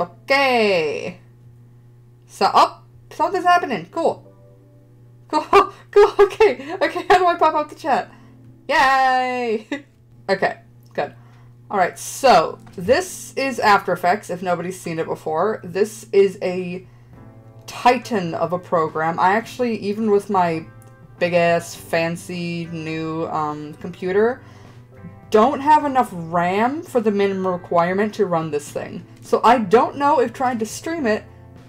Okay. So, oh, something's happening. Cool. Cool, cool, okay. Okay, how do I pop out the chat? Yay! okay, good. Alright, so, this is After Effects, if nobody's seen it before. This is a titan of a program. I actually, even with my big-ass, fancy, new um, computer, don't have enough RAM for the minimum requirement to run this thing. So I don't know if trying to stream it,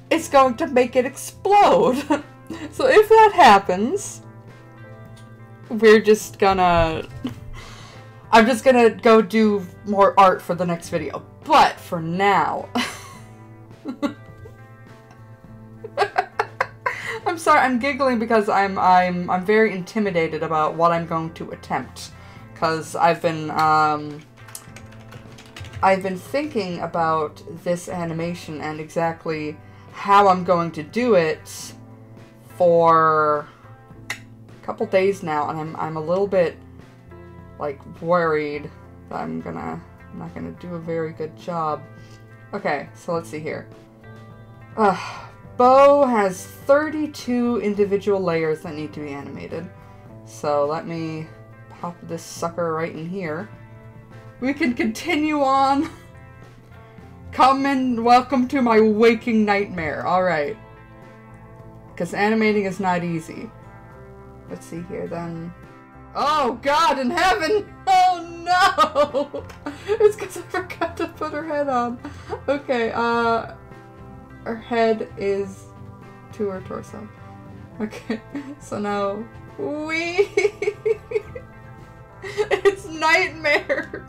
it is going to make it explode. so if that happens, we're just gonna... I'm just gonna go do more art for the next video. But for now... I'm sorry, I'm giggling because I'm I'm I'm very intimidated about what I'm going to attempt. Cause I've been um I've been thinking about this animation and exactly how I'm going to do it for a couple days now and I'm I'm a little bit like worried that I'm gonna I'm not gonna do a very good job. Okay, so let's see here. Uh, Bo has 32 individual layers that need to be animated. So let me pop this sucker right in here. We can continue on. Come and welcome to my waking nightmare. Alright. Because animating is not easy. Let's see here then. Oh God in heaven! Oh no! It's because I forgot to put her head on. Okay, uh... Her head is to her torso. Okay, so now... We... it's nightmare!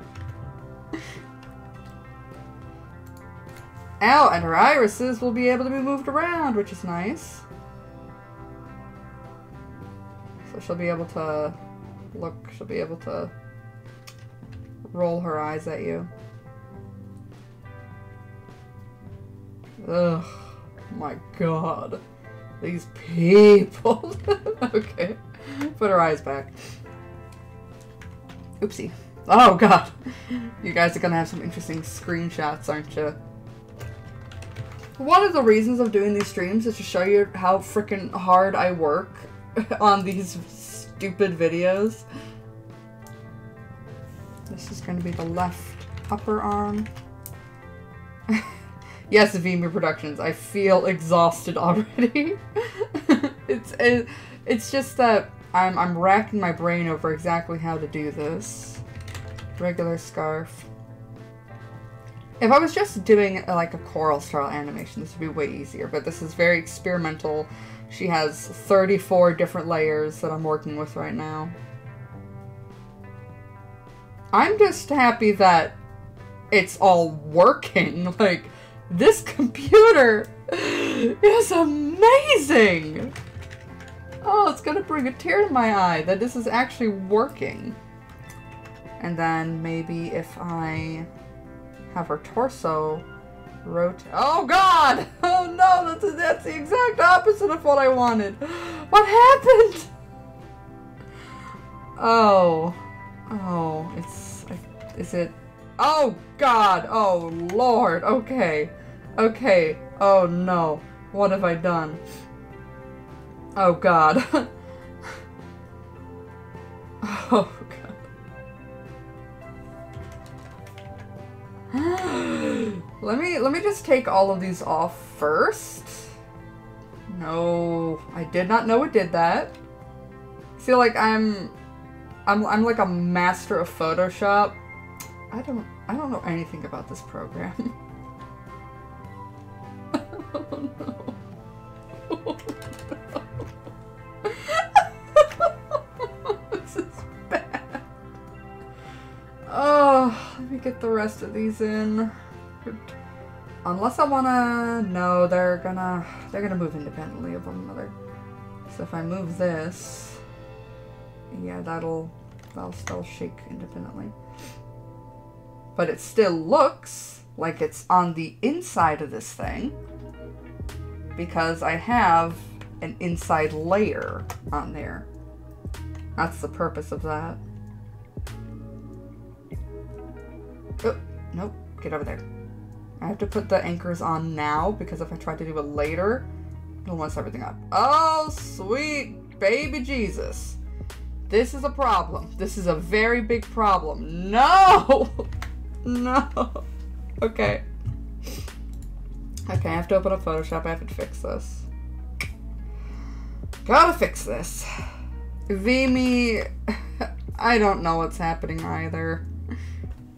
Ow, and her irises will be able to be moved around, which is nice. So she'll be able to look, she'll be able to roll her eyes at you. Ugh, my god. These people. okay, put her eyes back. Oopsie. Oh god. You guys are gonna have some interesting screenshots, aren't you? One of the reasons of doing these streams is to show you how freaking hard I work on these stupid videos. This is to be the left upper arm. yes, Vimy Productions, I feel exhausted already. it's it, it's just that I'm, I'm racking my brain over exactly how to do this. Regular scarf. If I was just doing uh, like a coral style animation, this would be way easier, but this is very experimental. She has 34 different layers that I'm working with right now. I'm just happy that it's all working. Like, this computer is amazing! Oh, it's gonna bring a tear to my eye that this is actually working. And then maybe if I have her torso rotate. Oh god! Oh no, that's, that's the exact opposite of what I wanted. What happened? Oh. Oh, it's... Is it... Oh god! Oh lord! Okay. Okay. Oh no. What have I done? Oh god. oh god. let me let me just take all of these off first. No, I did not know it did that. Feel like I'm I'm I'm like a master of Photoshop. I don't I don't know anything about this program. oh no. Get the rest of these in. Unless I wanna... No, they're gonna... They're gonna move independently of one another. So if I move this... Yeah, that'll... That'll still shake independently. But it still looks like it's on the inside of this thing. Because I have an inside layer on there. That's the purpose of that. Nope. Get over there. I have to put the anchors on now because if I try to do it later, it'll mess everything up. Oh, sweet baby Jesus. This is a problem. This is a very big problem. No! no. Okay. Okay, I have to open up Photoshop. I have to fix this. Gotta fix this. Vimy, I don't know what's happening either.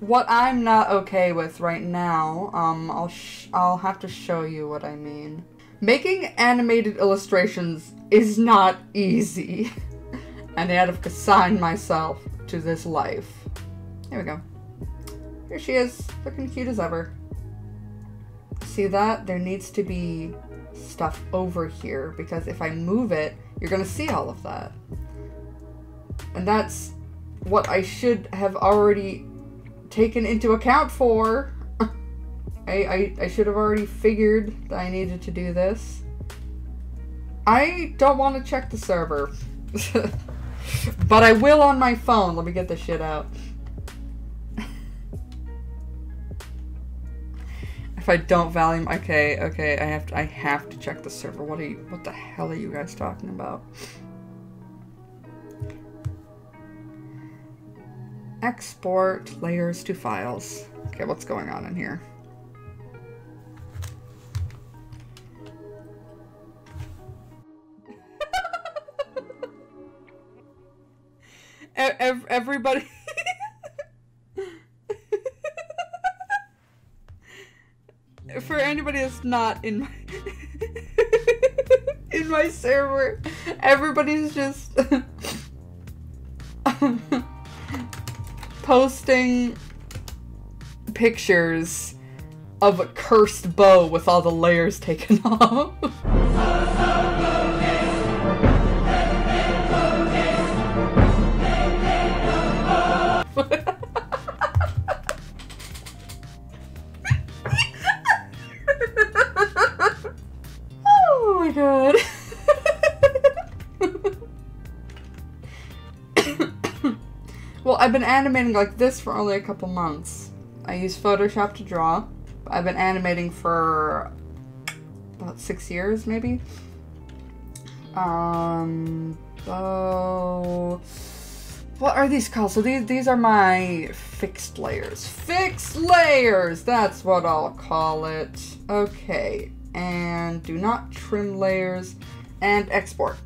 What I'm not okay with right now, um, I'll I'll have to show you what I mean. Making animated illustrations is not easy, and I had to assign myself to this life. Here we go. Here she is, looking cute as ever. See that? There needs to be stuff over here because if I move it, you're gonna see all of that. And that's what I should have already taken into account for. I, I, I should have already figured that I needed to do this. I don't want to check the server. but I will on my phone. Let me get this shit out. if I don't value okay, okay, I have to I have to check the server. What are you what the hell are you guys talking about? Export layers to files. Okay, what's going on in here? Everybody. For anybody that's not in my in my server, everybody's just posting pictures of a cursed Bo with all the layers taken off. Animating like this for only a couple months. I use Photoshop to draw. I've been animating for about six years, maybe. Um, oh, what are these called? So these these are my fixed layers. Fixed layers. That's what I'll call it. Okay, and do not trim layers and export.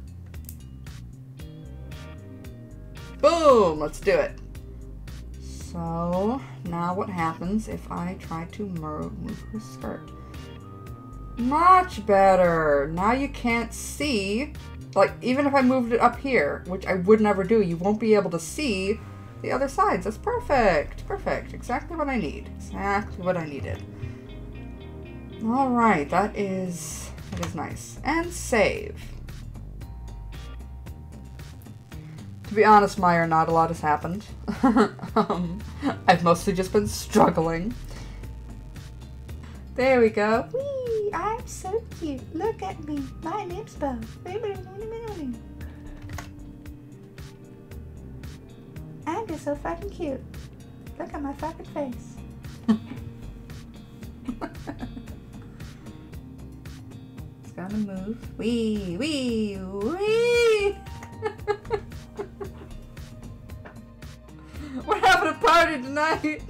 Boom! Let's do it. So, now what happens if I try to move her skirt? Much better! Now you can't see, like, even if I moved it up here, which I would never do, you won't be able to see the other sides. That's perfect. Perfect. Exactly what I need. Exactly what I needed. Alright, that is, that is nice. And save. To be honest, Meyer, not a lot has happened. um, I've mostly just been struggling. There we go. Wee, I'm so cute. Look at me. My name's Bo. I'm just so fucking cute. Look at my fucking face. it's gonna move. Wee, wee, wee! Tonight.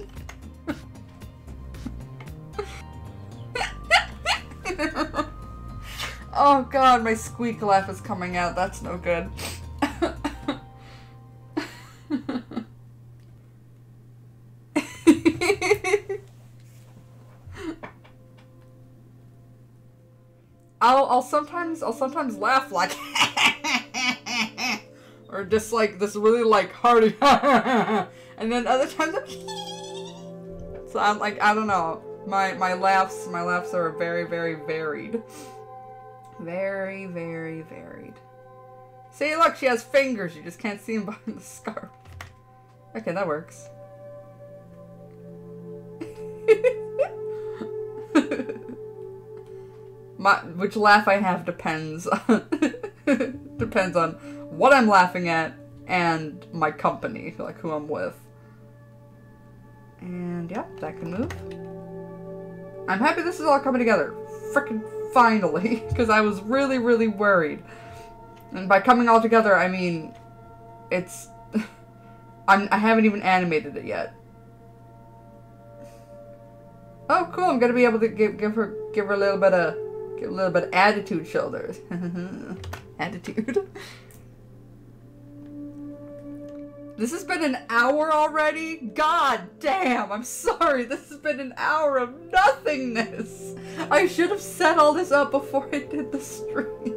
oh god, my squeak laugh is coming out. That's no good. I'll, I'll sometimes I'll sometimes laugh like or just like this really like hearty and then other times I'm so I'm like I don't know. My my laughs my laughs are very very varied. Very very varied. See look she has fingers. You just can't see them behind the scarf. Okay that works. My which laugh I have depends depends on what I'm laughing at and my company, like who I'm with. And yep, that can move. I'm happy this is all coming together. Frickin' finally. Because I was really, really worried. And by coming all together, I mean, it's. I'm, I haven't even animated it yet. Oh, cool! I'm gonna be able to give give her give her a little bit of give a little bit of attitude shoulders. attitude. This has been an hour already? God damn, I'm sorry. This has been an hour of nothingness. I should have set all this up before I did the stream.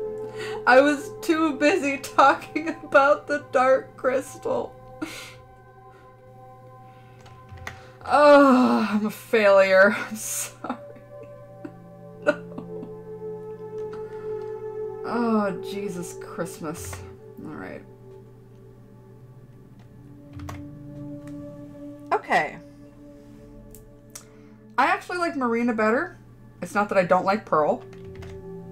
I was too busy talking about the Dark Crystal. Oh, I'm a failure. I'm sorry. no. Oh, Jesus Christmas. Marina better. It's not that I don't like Pearl.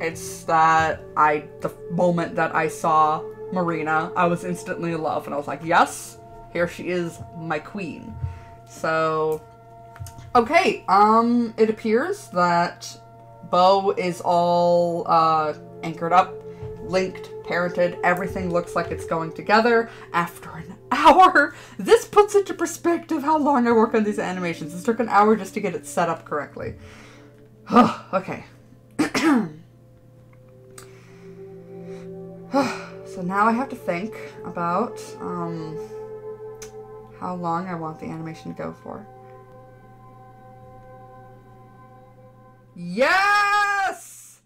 It's that I, the moment that I saw Marina, I was instantly in love. And I was like, yes, here she is, my queen. So, okay, um, it appears that Bo is all, uh, anchored up, linked, parented, everything looks like it's going together after an hour. This puts into perspective how long I work on these animations. It took an hour just to get it set up correctly. okay. so now I have to think about, um, how long I want the animation to go for. Yes!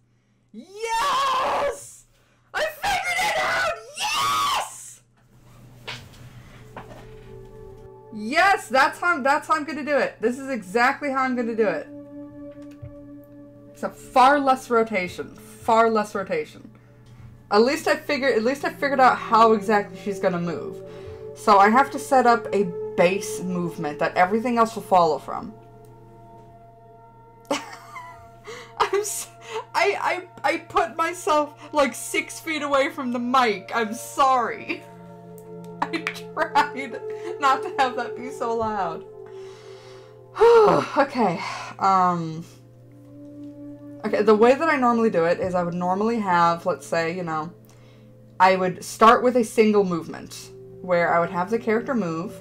Yes! I figured it out! Yes! Yes, that's how I'm, that's how I'm gonna do it. This is exactly how I'm gonna do it. Except far less rotation. Far less rotation. At least I figured at least I figured out how exactly she's gonna move. So I have to set up a base movement that everything else will follow from. I'm s I, I, I put myself like six feet away from the mic. I'm sorry. I tried not to have that be so loud. okay. Um. Okay, the way that I normally do it is I would normally have, let's say, you know, I would start with a single movement where I would have the character move,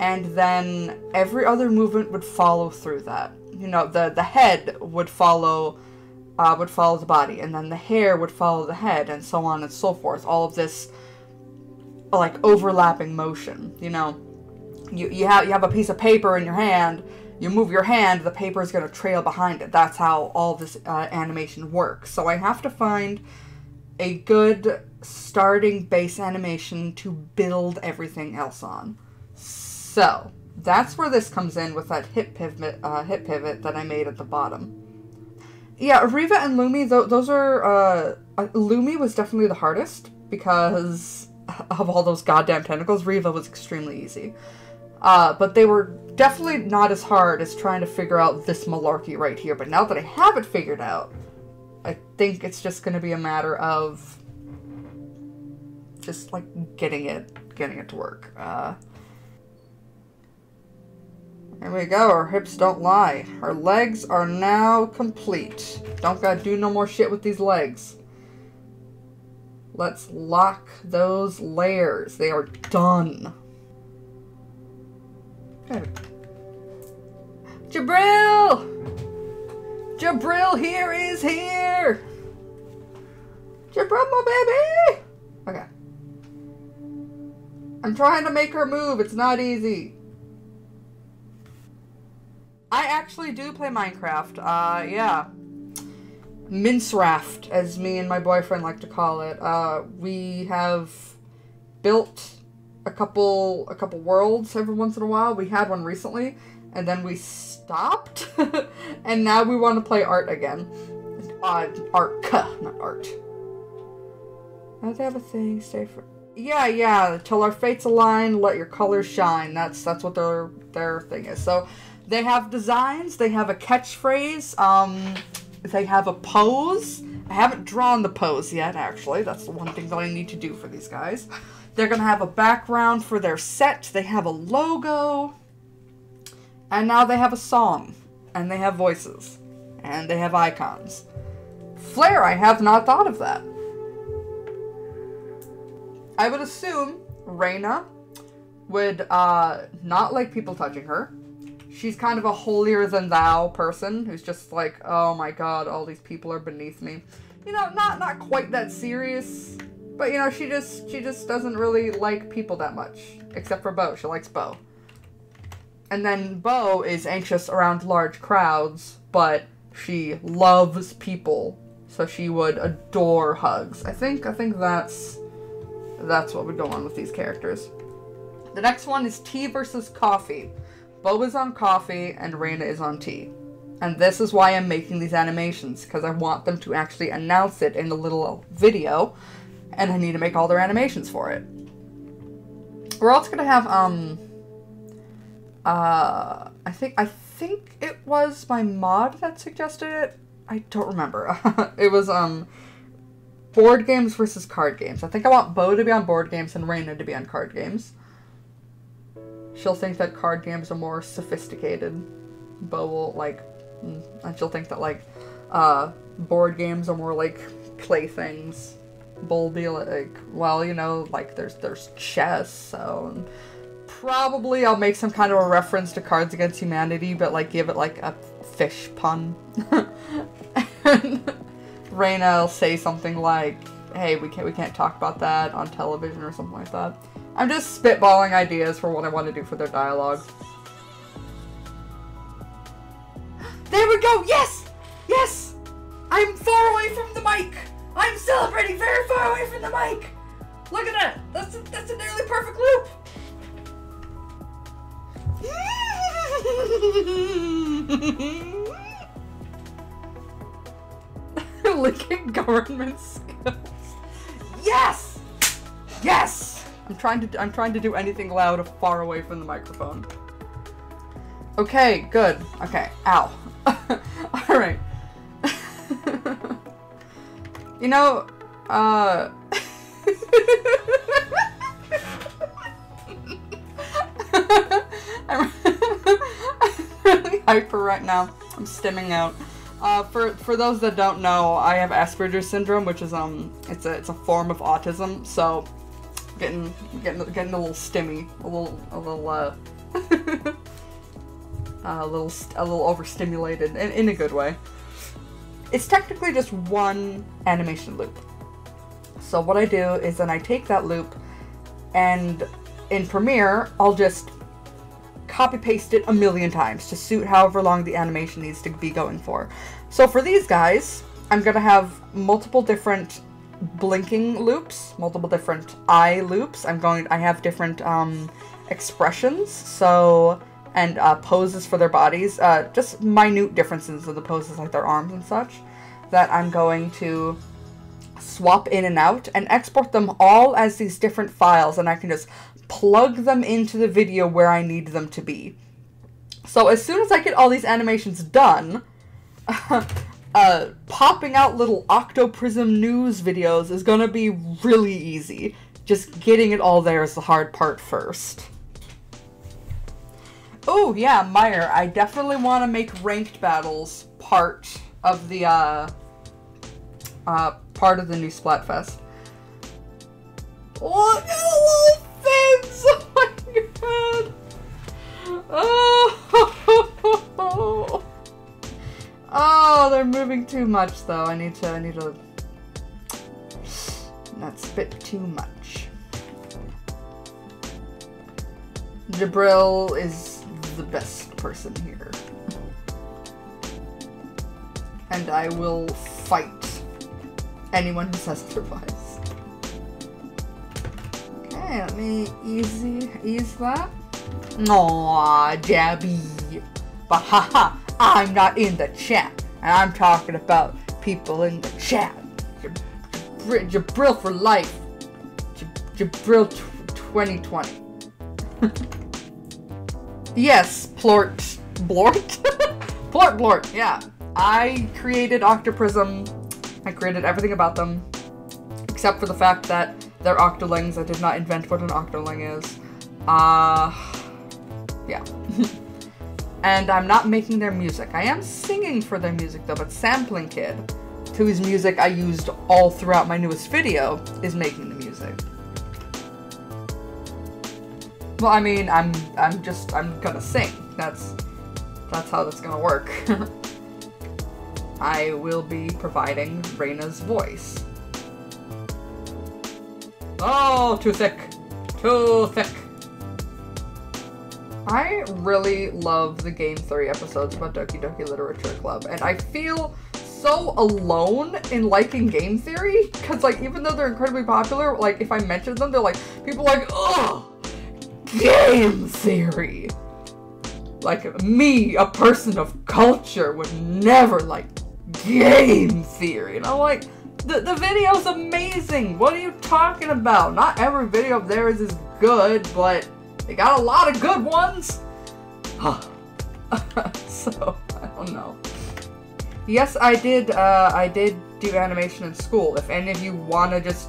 and then every other movement would follow through that. You know, the the head would follow uh, would follow the body, and then the hair would follow the head, and so on and so forth. All of this like overlapping motion. You know, you you have you have a piece of paper in your hand. You move your hand, the paper is going to trail behind it. That's how all this uh, animation works. So I have to find a good starting base animation to build everything else on. So, that's where this comes in with that hip pivot, uh, hip pivot that I made at the bottom. Yeah, Riva and Lumi, th those are, uh, uh, Lumi was definitely the hardest because of all those goddamn tentacles. Riva was extremely easy. Uh, but they were definitely not as hard as trying to figure out this malarkey right here. But now that I have it figured out, I think it's just going to be a matter of just like getting it, getting it to work. Uh, there we go. Our hips don't lie. Our legs are now complete. Don't gotta do no more shit with these legs. Let's lock those layers. They are done. Jabril! Jabril here is here! Jabril, my baby! Okay. I'm trying to make her move. It's not easy. I actually do play Minecraft. Uh, yeah. Mincraft, as me and my boyfriend like to call it. Uh, we have built a couple a couple worlds every once in a while. We had one recently, and then we stopped, and now we want to play art again. Uh, art, not art. Now they have a thing. Stay for. Yeah, yeah. Till our fates align, let your colors shine. That's that's what their their thing is. So they have designs. They have a catchphrase. Um, they have a pose. I haven't drawn the pose yet. Actually, that's the one thing that I need to do for these guys. They're gonna have a background for their set. They have a logo, and now they have a song. and they have voices, and they have icons. Flair, I have not thought of that. I would assume Raina would uh, not like people touching her. She's kind of a holier than thou person who's just like, oh my god, all these people are beneath me. You know, not not quite that serious, but you know, she just she just doesn't really like people that much, except for Bo. She likes Bo. And then Bo is anxious around large crowds, but she loves people, so she would adore hugs. I think I think that's that's what would go on with these characters. The next one is tea versus coffee. Bo is on coffee and Raina is on tea. And this is why I'm making these animations, because I want them to actually announce it in a little video, and I need to make all their animations for it. We're also gonna have, um, uh, I think, I think it was my mod that suggested it. I don't remember. it was, um, board games versus card games. I think I want Bo to be on board games and Raina to be on card games. She'll think that card games are more sophisticated. Bo will like, mm, and she'll think that like, uh, board games are more like playthings. Bo will be like, well, you know, like there's there's chess, so probably I'll make some kind of a reference to Cards Against Humanity, but like give it like a fish pun. and Raina will say something like, "Hey, we can't we can't talk about that on television or something like that." I'm just spitballing ideas for what I want to do for their dialogue. There we go! Yes! Yes! I'm far away from the mic! I'm celebrating very far away from the mic! Look at that! That's a, that's a nearly perfect loop! Linking government skills. Yes! Yes! I'm trying to I'm trying to do anything loud or far away from the microphone. Okay, good. Okay. Ow. Alright. you know, uh I'm, I'm really hyper right now. I'm stimming out. Uh, for for those that don't know, I have Asperger's syndrome, which is um, it's a it's a form of autism. So, getting getting getting a little stimmy, a little a little uh, a little a little overstimulated in, in a good way. It's technically just one animation loop. So what I do is then I take that loop, and in Premiere I'll just copy paste it a million times to suit however long the animation needs to be going for. So for these guys, I'm gonna have multiple different blinking loops, multiple different eye loops. I'm going, I have different um, expressions, so, and uh, poses for their bodies, uh, just minute differences of the poses, like their arms and such, that I'm going to swap in and out and export them all as these different files and I can just plug them into the video where I need them to be. So as soon as I get all these animations done, uh, popping out little Octoprism news videos is gonna be really easy. Just getting it all there is the hard part first. Oh yeah, Meyer, I definitely want to make ranked battles part of the, uh, uh, part of the new Splatfest. Look at the little fins! Oh my god! Oh! Oh, they're moving too much though. I need to, I need to not spit too much. Jabril is the best person here. And I will fight anyone who says otherwise. Okay, let me easy ease that. Aw, Jabby. But haha, I'm not in the chat. And I'm talking about people in the chat. Jabr- Jabril for life. Jabril 2020. yes, Plort. Blort? Plort Blort, yeah. I created Octoprism. I created everything about them. Except for the fact that they're Octolings. I did not invent what an Octoling is. Uh, yeah. and I'm not making their music. I am singing for their music though, but Sampling Kid, whose music I used all throughout my newest video, is making the music. Well, I mean, I'm I'm just I'm gonna sing. That's that's how that's gonna work. I will be providing Raina's voice. Oh, too thick. Too thick. I really love the Game Theory episodes about Doki Doki Literature Club, and I feel so alone in liking game theory because like even though they're incredibly popular like if i mention them they're like people like oh game theory! Like me a person of culture would never like game theory and i'm like the, the video's amazing. What are you talking about? Not every video of theirs is good but they got a lot of good ones so i don't know Yes, I did, uh, I did do animation in school. If any of you want to just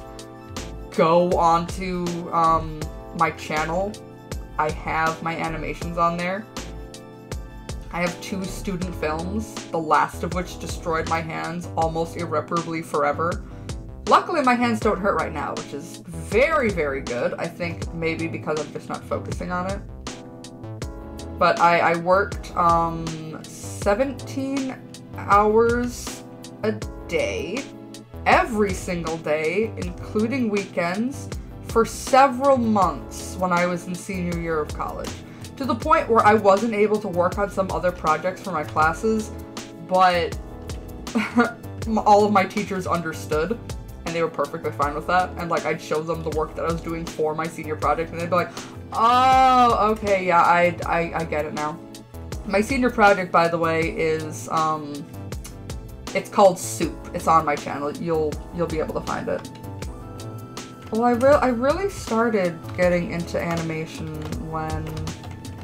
go onto, um, my channel, I have my animations on there. I have two student films, the last of which destroyed my hands almost irreparably forever. Luckily, my hands don't hurt right now, which is very, very good. I think maybe because I'm just not focusing on it. But I, I worked, um, 17 hours a day, every single day, including weekends, for several months when I was in senior year of college. To the point where I wasn't able to work on some other projects for my classes, but all of my teachers understood and they were perfectly fine with that. And like I'd show them the work that I was doing for my senior project and they'd be like, oh, okay, yeah, I, I, I get it now. My senior project, by the way, is um, it's called Soup. It's on my channel. You'll you'll be able to find it. Well, I re I really started getting into animation when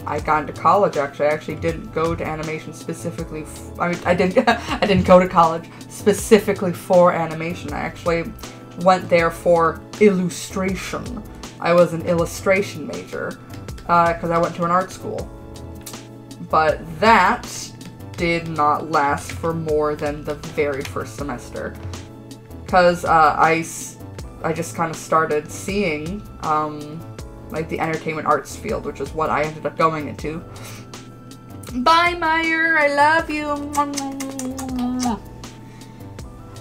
I got into college. Actually, I actually didn't go to animation specifically. I mean, I didn't. I didn't go to college specifically for animation. I actually went there for illustration. I was an illustration major because uh, I went to an art school. But that did not last for more than the very first semester. Because uh, I, I just kind of started seeing um, like the entertainment arts field, which is what I ended up going into. Bye, Meyer. I love you.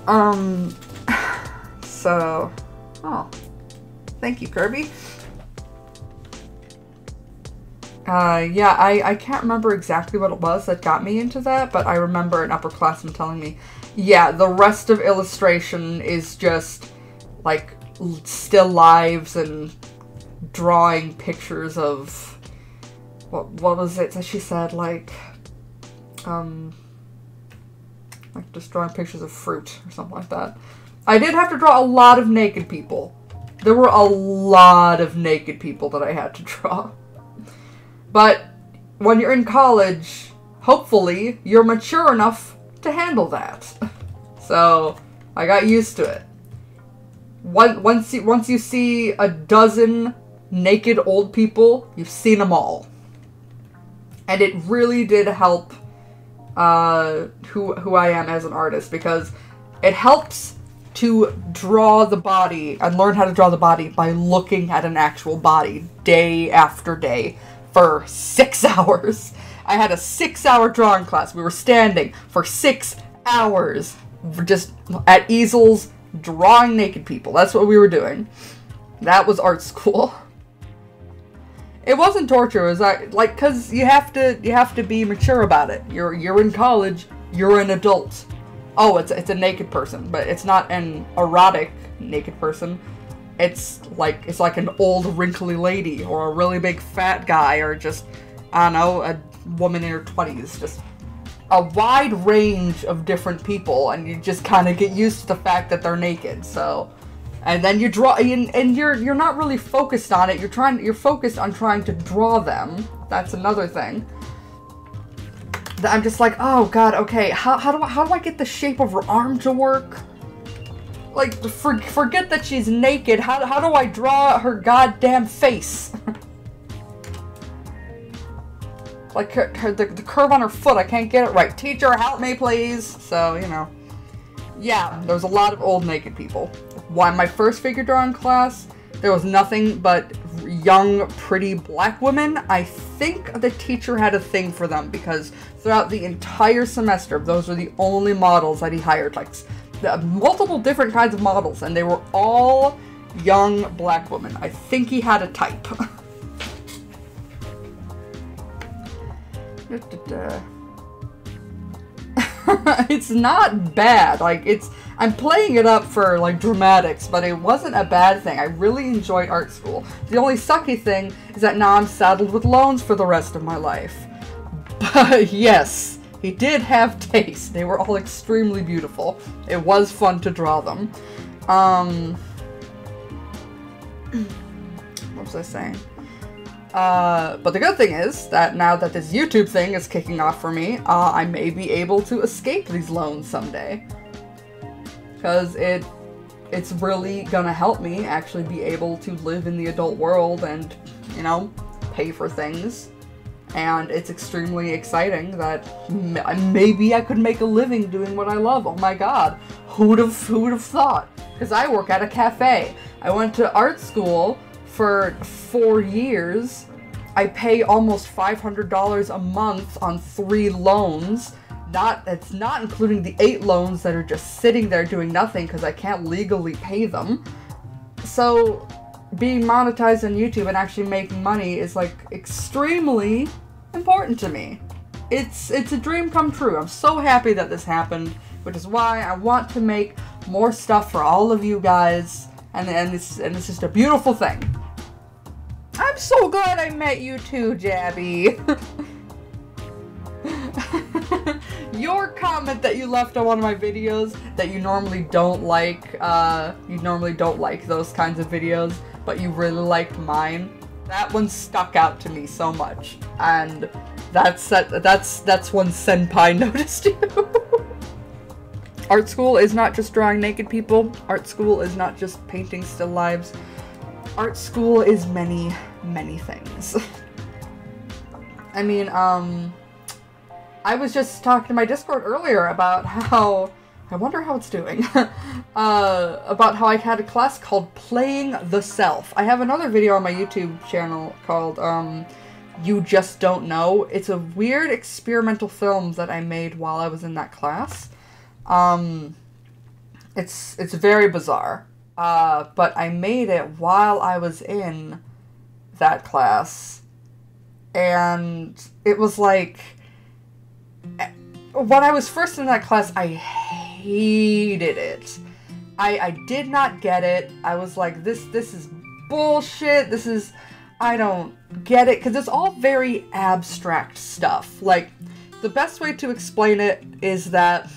Um, so, oh, thank you, Kirby. Uh, yeah, I, I can't remember exactly what it was that got me into that, but I remember an upperclassman telling me, yeah, the rest of illustration is just, like, still lives and drawing pictures of, what, what was it that she said, like, um, like just drawing pictures of fruit or something like that. I did have to draw a lot of naked people. There were a lot of naked people that I had to draw. But when you're in college, hopefully you're mature enough to handle that. so I got used to it. Once you, once you see a dozen naked old people, you've seen them all. And it really did help uh, who, who I am as an artist because it helps to draw the body and learn how to draw the body by looking at an actual body day after day for six hours. I had a six hour drawing class. We were standing for six hours just at easels drawing naked people. That's what we were doing. That was art school. It wasn't torture. It was like, like cause you have to you have to be mature about it. You're you're in college. You're an adult. Oh, it's it's a naked person, but it's not an erotic naked person it's like it's like an old wrinkly lady or a really big fat guy or just I don't know a woman in her twenties. Just a wide range of different people, and you just kind of get used to the fact that they're naked. So, and then you draw, and, and you're you're not really focused on it. You're trying you're focused on trying to draw them. That's another thing. That I'm just like, oh god, okay, how how do I how do I get the shape of her arm to work? Like, for, forget that she's naked. How, how do I draw her goddamn face? like her, her the, the curve on her foot. I can't get it right. Teacher, help me, please. So you know, yeah, there's a lot of old naked people. Why my first figure drawing class, there was nothing but young, pretty black women. I think the teacher had a thing for them because throughout the entire semester, those were the only models that he hired. Like the, multiple different kinds of models, and they were all young black women. I think he had a type. it's not bad. Like it's I'm playing it up for like dramatics, but it wasn't a bad thing. I really enjoyed art school. The only sucky thing is that now I'm saddled with loans for the rest of my life. But yes, he did have taste. They were all extremely beautiful. It was fun to draw them. Um what was I saying? Uh, but the good thing is that now that this YouTube thing is kicking off for me, uh, I may be able to escape these loans someday. Because it, it's really gonna help me actually be able to live in the adult world and, you know, pay for things. And it's extremely exciting that maybe I could make a living doing what I love. Oh my god, who would have who would have thought? Because I work at a cafe. I went to art school for four years. I pay almost $500 a month on three loans. Not it's not including the eight loans that are just sitting there doing nothing because I can't legally pay them. So being monetized on YouTube and actually making money is like extremely important to me. It's it's a dream come true. I'm so happy that this happened, which is why I want to make more stuff for all of you guys and and it's and it's just a beautiful thing. I'm so glad I met you too, Jabby. Your comment that you left on one of my videos that you normally don't like, uh, you normally don't like those kinds of videos, but you really liked mine. That one stuck out to me so much, and that's that, that's that's when Senpai noticed you. Art school is not just drawing naked people. Art school is not just painting still lives art school is many, many things. I mean, um, I was just talking to my Discord earlier about how, I wonder how it's doing, uh, about how I had a class called Playing the Self. I have another video on my YouTube channel called, um, You Just Don't Know. It's a weird experimental film that I made while I was in that class. Um, it's, it's very bizarre. Uh, but I made it while I was in that class. And it was like. When I was first in that class, I hated it. I, I did not get it. I was like, this this is bullshit. This is I don't get it because it's all very abstract stuff. Like the best way to explain it is that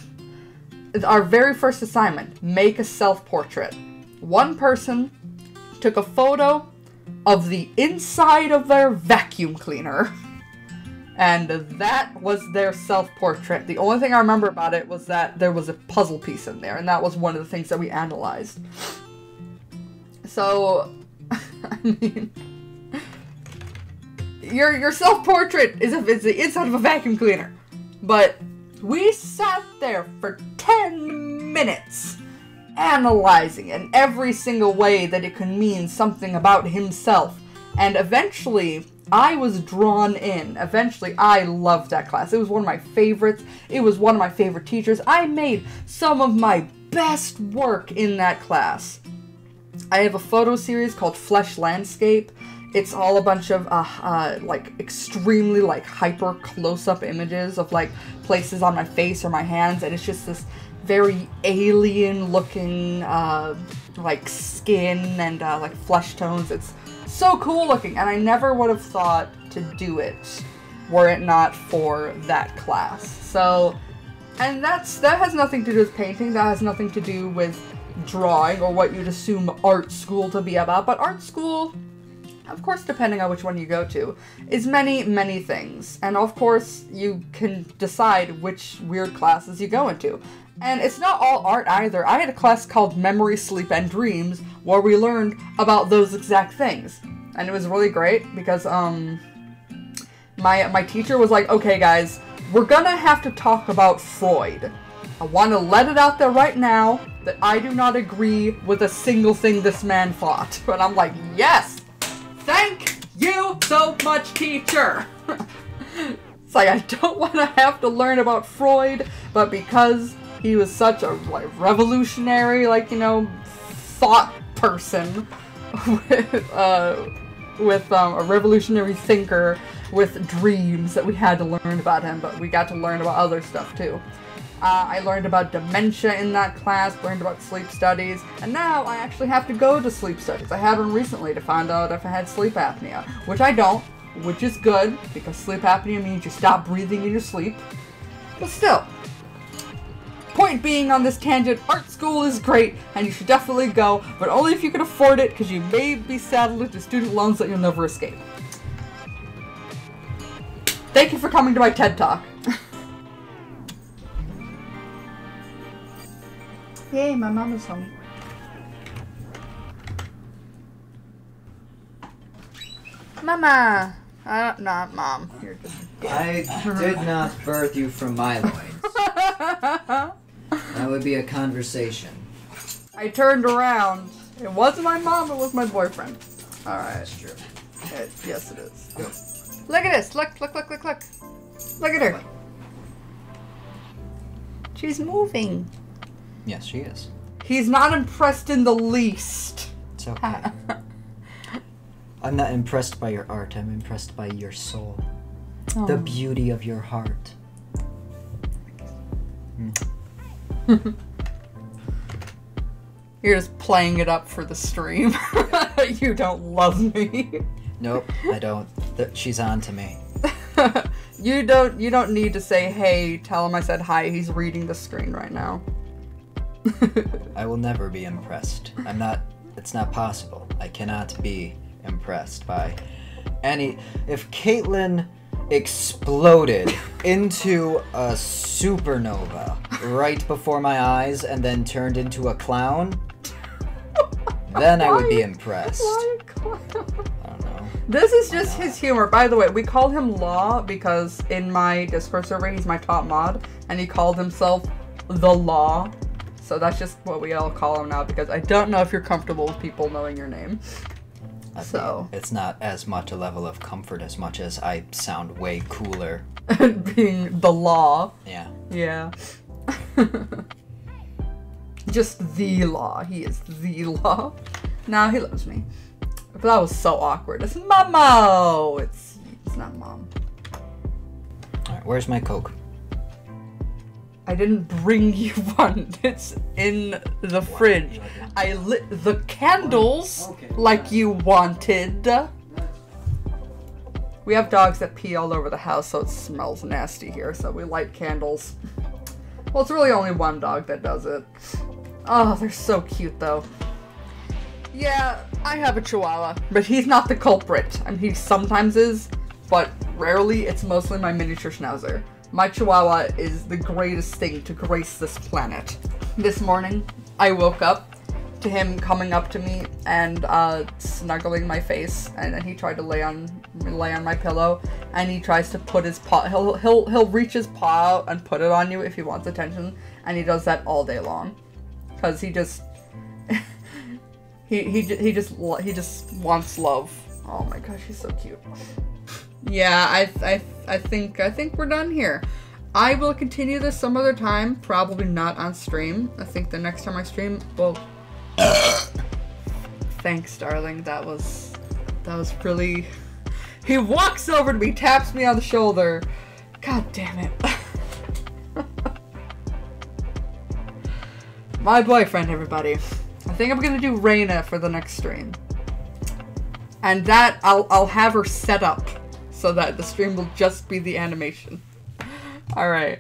our very first assignment, make a self-portrait one person took a photo of the inside of their vacuum cleaner. And that was their self portrait. The only thing I remember about it was that there was a puzzle piece in there, and that was one of the things that we analyzed. So, I mean, your your self portrait is, a, the inside of a vacuum cleaner, but we sat there for ten minutes analyzing in every single way that it could mean something about himself. And eventually, I was drawn in. Eventually, I loved that class. It was one of my favorites. It was one of my favorite teachers. I made some of my best work in that class. I have a photo series called Flesh Landscape. It's all a bunch of uh, uh, like extremely like hyper close-up images of like places on my face or my hands, and it's just this very alien looking uh, like skin and uh, like flesh tones. It's so cool looking, and I never would have thought to do it were it not for that class. So, and that's that has nothing to do with painting. That has nothing to do with drawing or what you'd assume art school to be about. But art school of course, depending on which one you go to, is many, many things. And of course, you can decide which weird classes you go into. And it's not all art either. I had a class called Memory, Sleep, and Dreams where we learned about those exact things. And it was really great because, um, my my teacher was like, "Okay, guys, we're gonna have to talk about Freud. I want to let it out there right now that I do not agree with a single thing this man thought." But I'm like, "Yes, thank you so much, teacher." it's like I don't want to have to learn about Freud, but because he was such a like revolutionary, like you know, thought person with uh, with um, a revolutionary thinker with dreams that we had to learn about him, but we got to learn about other stuff too. Uh, I learned about dementia in that class, learned about sleep studies, and now I actually have to go to sleep studies. I had one recently to find out if I had sleep apnea, which I don't, which is good because sleep apnea means you stop breathing in your sleep. But still, point being on this tangent, art school is great and you should definitely go, but only if you can afford it because you may be saddled with student loans that you'll never escape. Thank you for coming to my TED Talk. Yay, my mom is home. Mama! Uh, not mom. You're just I did not birth you from my loins. Would be a conversation. I turned around. It wasn't my mom, it was my boyfriend. Alright. That's true. It, yes, it is. Look at this. Look, look, look, look, look. Look at her. She's moving. Yes, she is. He's not impressed in the least. It's okay. I'm not impressed by your art. I'm impressed by your soul. The Oh. beauty of your heart. You're just playing it up for the stream. you don't love me. Nope, I don't. She's on to me. you don't you don't need to say hey, tell him I said hi. He's reading the screen right now. I will never be impressed. I'm not. It's not possible. I cannot be impressed by any. If Caitlin exploded into a supernova right before my eyes and then turned into a clown, then I would be impressed. why a clown? I don't know. This is just his humor. By the way, we call him Law because in my Discord server, he's my top mod, and he called himself the Law. So that's just what we all call him now because I don't know if you're comfortable with people knowing your name. I So. It's not as much a level of comfort as much as I sound way cooler. Being the Law. Yeah. Yeah. just the Law. He is the Law. Now he loves me. But that was so awkward. It's Momo! It's, it's not Mom. Alright, where's my Coke? I didn't bring you one. It's in the fridge. I lit the candles like you wanted. We have dogs that pee all over the house, so it smells nasty here, so we light candles. Well, it's really only one dog that does it. Oh, they're so cute, though. Yeah, I have a chihuahua, but he's not the culprit. I mean, he sometimes is, but rarely. It's mostly my miniature schnauzer. My chihuahua is the greatest thing to grace this planet. This morning, I woke up to him coming up to me and uh, snuggling my face, and then he tried to lay on lay on my pillow, and he tries to put his paw. He'll he'll he'll reach his paw out and put it on you if he wants attention, and he does that all day long, cause he just he he he just he just wants love. Oh my gosh, he's so cute. Yeah, I I I think I think we're done here. I will continue this some other time, probably not on stream. I think the next time I stream, well, thanks, darling. That was that was really. He walks over to me, taps me on the shoulder. God damn it. My boyfriend, everybody. I think I'm gonna do Raina for the next stream. And that I'll I'll have her set up so that the stream will just be the animation. Alright.